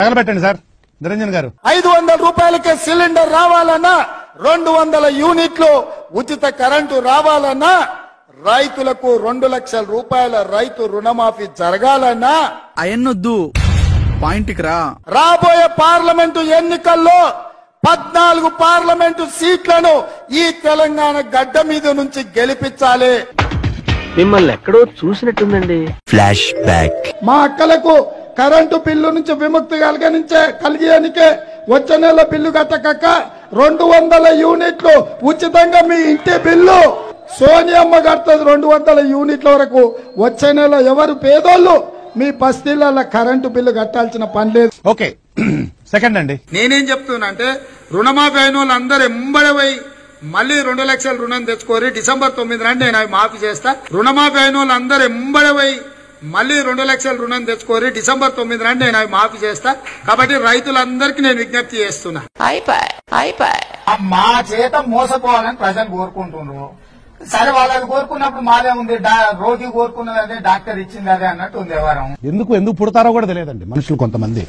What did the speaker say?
తగలబెట్టండి sir. Niranjan గారు. ఐదు వందల రూపాయలకే సిలిండర్ రావాలన్నా రెండు వందల యూనిట్లు ఉచిత కరెంటు రావాలన్నా రైతులకు రెండు లక్షల రూపాయల రైతు రుణమాఫీ జరగాలన్నా అయన్నొద్దు. పాయింట్కి రా. రాబోయే పార్లమెంటు ఎన్నికల్లో పద్నాలుగు పార్లమెంటు సీట్లను ఈ తెలంగాణ గడ్డ మీద నుంచి గెలిపించాలి. మిమ్మల్ని ఎక్కడో చూసినట్టుందండి. ఫ్లాష్ బ్యాక్ మా అక్కలకు కరెంటు బిల్లు నుంచి విముక్తి కలిగనించే కలిగేనికే వచ్చే నెల బిల్లు కట్టకక్క రెండు వందల యూనిట్లు ఉచితంగా మీ ఇంటి బిల్లు. సోనియమ్మ కడుతుంది రెండు వందల యూనిట్ల వరకు. వచ్చే నెల ఎవరు పేదోళ్ళు? మీ బస్తీలలో కరెంటు బిల్లు కట్టాల్సిన పని లేదు. ఓకే. సెకండ్ అండి. నేనేం చెప్తున్నా అంటే రుణమాఫీ అయిన వాళ్ళు అందరు ఎంబడవై మళ్ళీ రెండు లక్షల రుణం తెచ్చుకోరి డిసెంబర్ తొమ్మిది నాడు నేను అవి మాఫీ చేస్తా. రుణమాఫీ అయిన వాళ్ళు అందరు ఎంబడవై మళ్ళీ రెండు లక్షల రుణం తెచ్చుకోరి డిసెంబర్ తొమ్మిది నాడు నేను అవి మాఫీ చేస్తా. కాబట్టి రైతులందరికీ నేను విజ్ఞప్తి చేస్తున్నా. మా చేత మోసపోవాలని ప్రజలు కోరుకుంటున్నారు. సరే వాళ్ళది కోరుకున్నప్పుడు మాదే ఉంది రోగి కోరుకున్నది అదే డాక్టర్ ఇచ్చింది అదే అన్నట్టు ఉంది వ్యవహారం. ఎందుకు ఎందుకు పుడతారో కూడా తెలియదండి. మనుషులు కొంతమంది.